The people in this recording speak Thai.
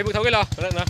Hay bự thấu cái lò. Đó, đó.